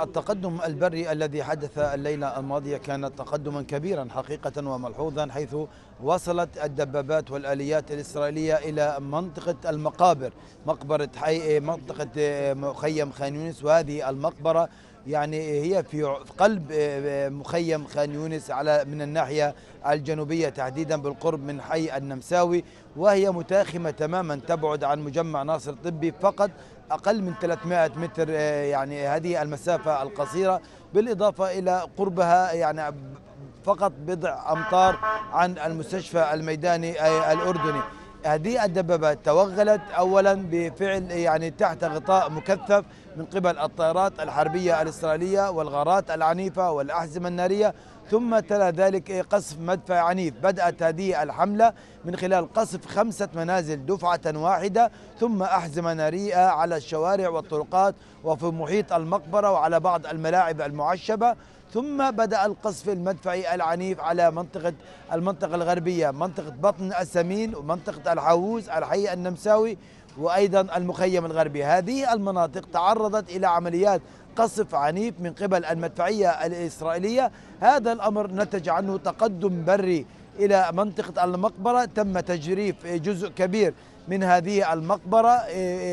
التقدم البري الذي حدث الليلة الماضية كان تقدما كبيرا حقيقة وملحوظا حيث وصلت الدبابات والآليات الإسرائيلية إلى منطقة المقابر مقبرة حي منطقة مخيم خان يونس. وهذه المقبرة يعني هي في قلب مخيم خان يونس على من الناحية الجنوبية تحديدا بالقرب من حي النمساوي وهي متاخمة تماما تبعد عن مجمع ناصر الطبي فقط أقل من 300 متر يعني هذه المسافة القصيرة بالإضافة إلى قربها يعني فقط بضع أمتار عن المستشفى الميداني الأردني. هذه الدبابات توغلت اولا بفعل يعني تحت غطاء مكثف من قبل الطائرات الحربية الإسرائيلية والغارات العنيفة والأحزمة النارية ثم تلا ذلك قصف مدفع عنيف. بدأت هذه الحملة من خلال قصف خمسة منازل دفعة واحدة ثم أحزمة نارية على الشوارع والطرقات وفي محيط المقبرة وعلى بعض الملاعب المعشبة. ثم بدأ القصف المدفعي العنيف على منطقة المنطقة الغربية منطقة بطن السمين ومنطقة الحاووز الحي النمساوي. وأيضا المخيم الغربي. هذه المناطق تعرضت إلى عمليات قصف عنيف من قبل المدفعية الإسرائيلية. هذا الأمر نتج عنه تقدم بري إلى منطقة المقبرة. تم تجريف جزء كبير من هذه المقبرة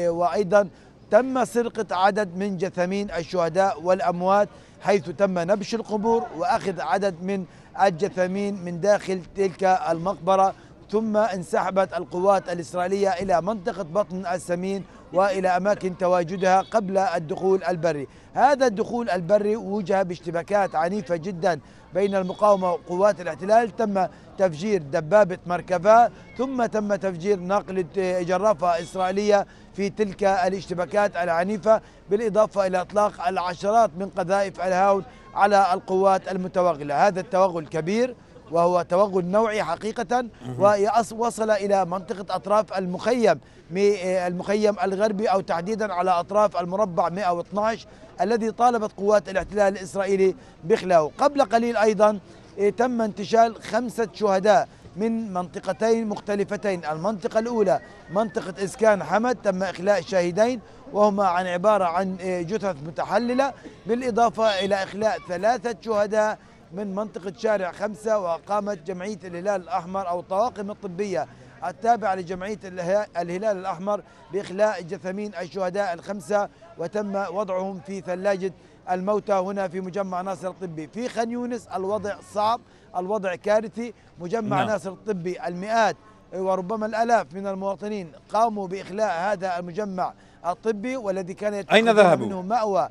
وأيضا تم سرقة عدد من جثامين الشهداء والأموات حيث تم نبش القبور وأخذ عدد من الجثامين من داخل تلك المقبرة. ثم انسحبت القوات الإسرائيلية إلى منطقة بطن السمين وإلى أماكن تواجدها قبل الدخول البري. هذا الدخول البري وجه باشتباكات عنيفة جدا بين المقاومة وقوات الاحتلال. تم تفجير دبابة مركبة ثم تم تفجير ناقلة جرافة إسرائيلية في تلك الاشتباكات العنيفة بالإضافة إلى إطلاق العشرات من قذائف الهاون على القوات المتوغلة هذا التوغل كبير وهو توغل نوعي حقيقة ووصل إلى منطقة أطراف المخيم المخيم الغربي أو تحديدا على أطراف المربع 112 الذي طالبت قوات الاحتلال الإسرائيلي بخلاؤه قبل قليل أيضا تم انتشال خمسة شهداء من منطقتين مختلفتين. المنطقة الأولى منطقة إسكان حمد تم إخلاء شاهدين وهما عن عبارة عن جثث متحللة بالإضافة إلى إخلاء ثلاثة شهداء من منطقة شارع خمسة وقامت جمعية الهلال الأحمر أو الطواقم الطبية التابعة لجمعية الهلال الأحمر بإخلاء جثمين الشهداء الخمسة وتم وضعهم في ثلاجة الموتى هنا في مجمع ناصر الطبي في خان يونس الوضع صعب الوضع كارثي مجمع نعم. ناصر الطبي المئات وربما الآلاف من المواطنين قاموا بإخلاء هذا المجمع الطبي والذي كان أين ذهبوا؟ منه مأوى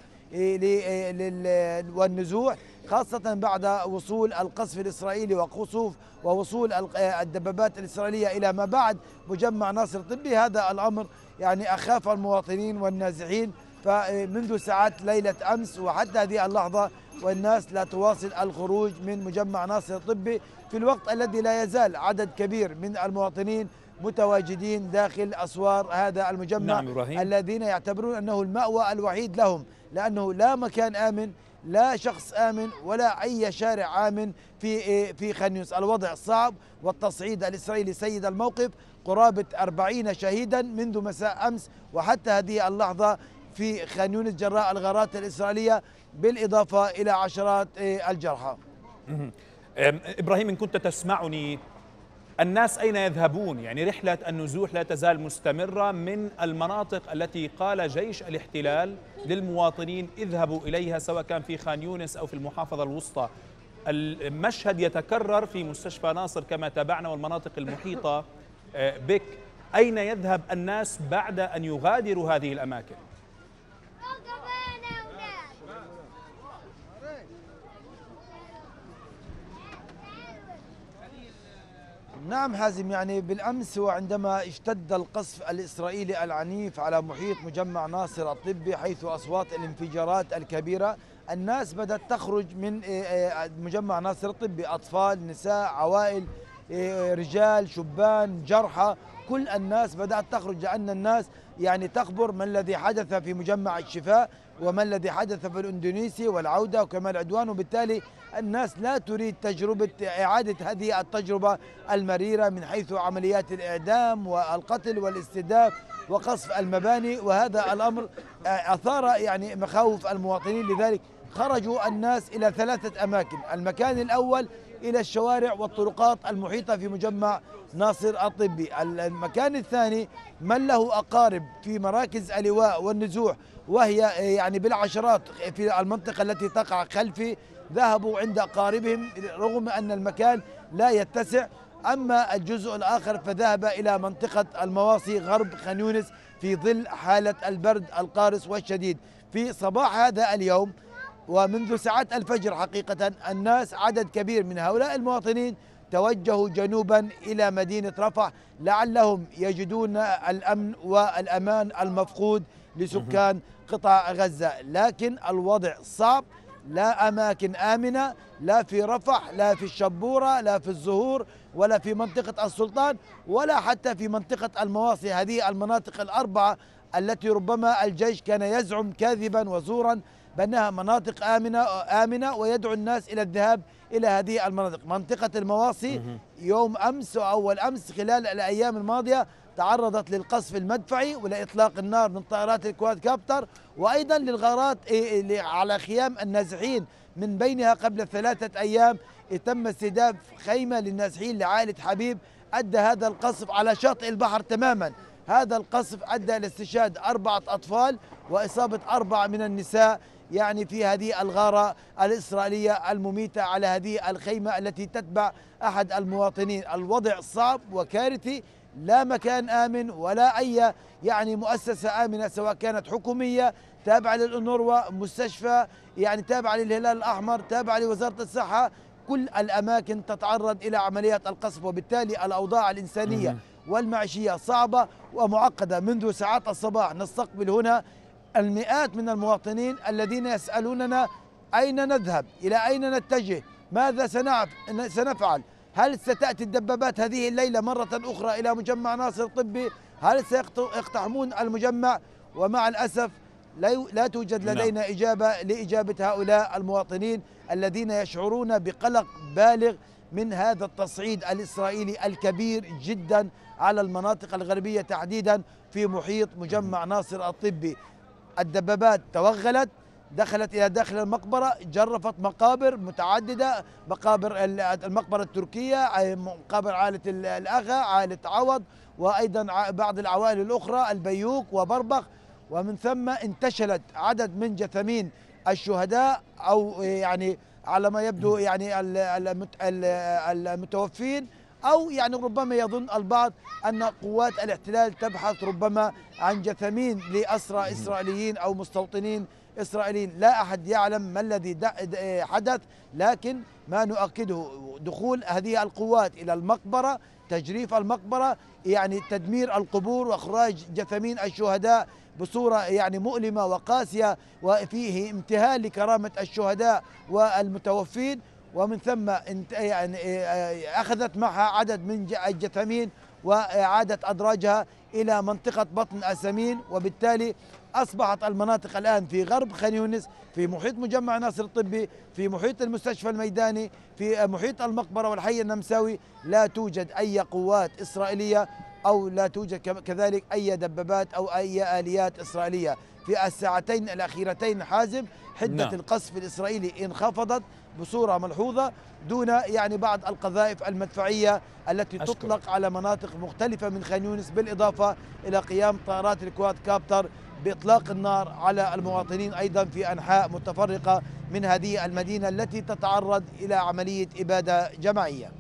والنزوح خاصة بعد وصول القصف الإسرائيلي وقصوف ووصول الدبابات الإسرائيلية إلى ما بعد مجمع ناصر الطبي هذا الأمر يعني أخاف المواطنين والنازحين فمنذ ساعات ليلة أمس وحتى هذه اللحظة والناس لا تواصل الخروج من مجمع ناصر الطبي في الوقت الذي لا يزال عدد كبير من المواطنين متواجدين داخل أسوار هذا المجمع نعم. الذين يعتبرون أنه المأوى الوحيد لهم لأنه لا مكان آمن لا شخص آمن ولا أي شارع آمن في في خان يونس. الوضع صعب والتصعيد الإسرائيلي سيد الموقف قرابة أربعين شهيدا منذ مساء أمس وحتى هذه اللحظة في خان يونس جراء الغارات الإسرائيلية بالإضافة إلى عشرات الجرحى. إبراهيم إن كنت تسمعني الناس أين يذهبون؟ يعني رحلة النزوح لا تزال مستمرة من المناطق التي قال جيش الاحتلال للمواطنين اذهبوا إليها سواء كان في خان يونس أو في المحافظة الوسطى. المشهد يتكرر في مستشفى ناصر كما تابعنا والمناطق المحيطة بك. أين يذهب الناس بعد أن يغادروا هذه الأماكن؟ نعم حازم يعني بالأمس وعندما اشتد القصف الإسرائيلي العنيف على محيط مجمع ناصر الطبي حيث أصوات الانفجارات الكبيرة الناس بدأت تخرج من مجمع ناصر الطبي أطفال نساء عوائل رجال شبان جرحى كل الناس بدأت تخرج لأن الناس يعني تخبر ما الذي حدث في مجمع الشفاء وما الذي حدث في الإندونيسي والعودة وكما العدوان وبالتالي الناس لا تريد تجربة إعادة هذه التجربة المريرة من حيث عمليات الإعدام والقتل والاستهداف وقصف المباني وهذا الأمر أثار يعني مخاوف المواطنين. لذلك خرجوا الناس إلى ثلاثة أماكن، المكان الأول إلى الشوارع والطرقات المحيطة في مجمع ناصر الطبي، المكان الثاني من له أقارب في مراكز اللواء والنزوح وهي يعني بالعشرات في المنطقة التي تقع خلفي ذهبوا عند أقاربهم رغم أن المكان لا يتسع. أما الجزء الآخر فذهب إلى منطقة المواصي غرب خان يونس في ظل حالة البرد القارس والشديد. في صباح هذا اليوم ومنذ ساعات الفجر حقيقة الناس عدد كبير من هؤلاء المواطنين توجهوا جنوبا إلى مدينة رفح لعلهم يجدون الأمن والأمان المفقود لسكان قطاع غزة. لكن الوضع صعب لا أماكن آمنة لا في رفح لا في الشبورة لا في الزهور ولا في منطقة السلطان ولا حتى في منطقة المواصي هذه المناطق الأربعة التي ربما الجيش كان يزعم كاذبا وزورا بأنها مناطق آمنة آمنة ويدعو الناس إلى الذهاب إلى هذه المناطق. منطقة المواصي يوم أمس وأول أمس خلال الأيام الماضية تعرضت للقصف المدفعي ولإطلاق النار من طائرات الكواد كابتر وأيضا للغارات على خيام النازحين من بينها قبل ثلاثة أيام تم استهداف خيمة للنازحين لعائلة حبيب. أدى هذا القصف على شاطئ البحر تماما. هذا القصف أدى إلى استشهاد أربعة أطفال وإصابة أربعة من النساء يعني في هذه الغارة الإسرائيلية المميتة على هذه الخيمة التي تتبع أحد المواطنين. الوضع صعب وكارثي لا مكان آمن ولا أي يعني مؤسسة آمنة سواء كانت حكومية تابعة للأنوروا مستشفى يعني تابعة للهلال الأحمر تابعة لوزارة الصحة. كل الأماكن تتعرض إلى عمليات القصف وبالتالي الأوضاع الإنسانية والمعيشية صعبة ومعقدة منذ ساعات الصباح. نستقبل هنا المئات من المواطنين الذين يسألوننا أين نذهب إلى أين نتجه ماذا سنفعل؟ هل ستأتي الدبابات هذه الليلة مرة أخرى إلى مجمع ناصر الطبي هل سيقتحمون المجمع؟ ومع الأسف لا توجد نعم. لدينا إجابة لإجابة هؤلاء المواطنين الذين يشعرون بقلق بالغ من هذا التصعيد الإسرائيلي الكبير جدا على المناطق الغربية تحديدا في محيط مجمع ناصر الطبي. الدبابات توغلت دخلت إلى داخل المقبرة جرفت مقابر متعددة مقابر المقبرة التركية مقابر عائلة الاغا عائلة عوض وأيضا بعض العوائل الأخرى البيوك وبربخ. ومن ثم انتشلت عدد من جثمين الشهداء أو يعني على ما يبدو يعني المتوفين أو يعني ربما يظن البعض أن قوات الاحتلال تبحث ربما عن جثمين لأسرى إسرائيليين أو مستوطنين إسرائيليين. لا أحد يعلم ما الذي حدث لكن ما نؤكده. دخول هذه القوات إلى المقبرة تجريف المقبرة يعني تدمير القبور وإخراج جثمين الشهداء بصورة يعني مؤلمة وقاسية وفيه امتهان لكرامة الشهداء والمتوفين. ومن ثم يعني آه، أخذت معها عدد من الجثامين وإعادة أدراجها إلى منطقة بطن أسامين وبالتالي أصبحت المناطق الآن في غرب خان يونس في محيط مجمع ناصر الطبي في محيط المستشفى الميداني في محيط المقبرة والحي النمساوي لا توجد أي قوات إسرائيلية أو لا توجد كذلك أي دبابات أو أي آليات إسرائيلية في الساعتين الأخيرتين حازم حدة نعم. القصف الإسرائيلي انخفضت بصورة ملحوظة دون يعني بعض القذائف المدفعية التي أشكر. تطلق على مناطق مختلفة من خان يونس بالإضافة إلى قيام طائرات الكواد كابتر بإطلاق النار على المواطنين أيضا في أنحاء متفرقة من هذه المدينة التي تتعرض إلى عملية إبادة جماعية